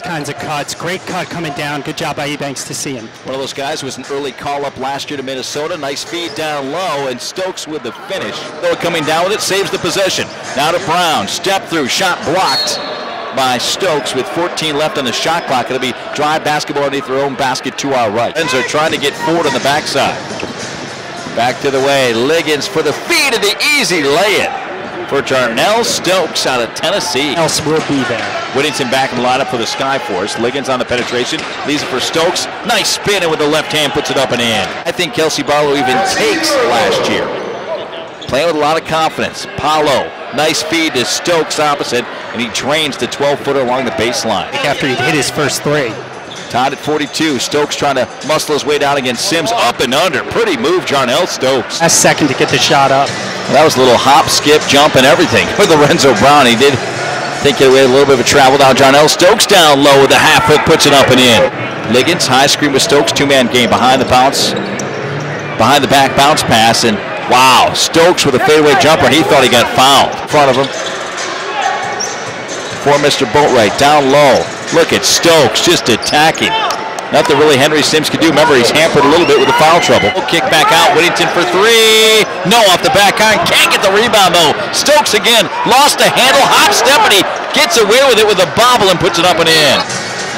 those kinds of cuts. Great cut coming down. Good job by Ebanks to see him. One of those guys was an early call-up last year to Minnesota. Nice feed down low, and Stokes with the finish. Though coming down with it, saves the possession. Now to Brown. Step through. Shot blocked by Stokes with 14 left on the shot clock. It'll be drive basketball underneath their own basket to our right. Ends are trying to get forward on the backside. Back to the way. Liggins for the feed and the easy lay-in for Jarnell Stokes out of Tennessee. Else will be there. Whittington back in the lineup for the Skyforce. Liggins on the penetration. Leaves it for Stokes. Nice spin and with the left hand puts it up and in. I think Kelsey Barlow even takes last year. Playing with a lot of confidence. Paulo, nice feed to Stokes opposite, and he drains the 12-footer along the baseline. After he hit his first three. Tied at 42. Stokes trying to muscle his way down against Sims. Up and under. Pretty move, Jarnell Stokes. Last second to get the shot up. That was a little hop, skip, jump, and everything for Lorenzo Brown. He did think it away a little bit of a travel down. Jarnell Stokes down low with the half hook, puts it up and in. Liggins, high screen with Stokes, two-man game behind the bounce, behind the back bounce pass, and wow, Stokes with a fadeaway jumper, and he thought he got fouled in front of him. For Mr. Boatwright, down low. Look at Stokes just attacking. Nothing really Henry Sims can do. Remember, he's hampered a little bit with the foul trouble. Kick back out. Whittington for three. No off the back iron. Can't get the rebound, though. Stokes again. Lost the handle. Hop step, and he gets away with it with a bobble and puts it up and in.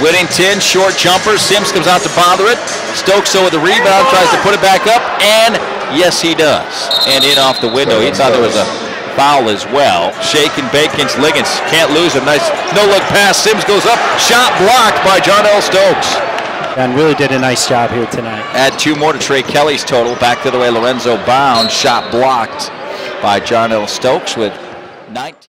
Whittington, short jumper. Sims comes out to bother it. Stokes, so with the rebound, tries to put it back up, and yes, he does. And in off the window. He thought there was a foul as well. Shake and bake against Liggins. Can't lose him. Nice no-look pass. Sims goes up. Shot blocked by Jarnell Stokes. And really did a nice job here tonight. Add two more to Trey Kelly's total. Back to the way Lorenzo Brown. Shot blocked by Jarnell Stokes with 19.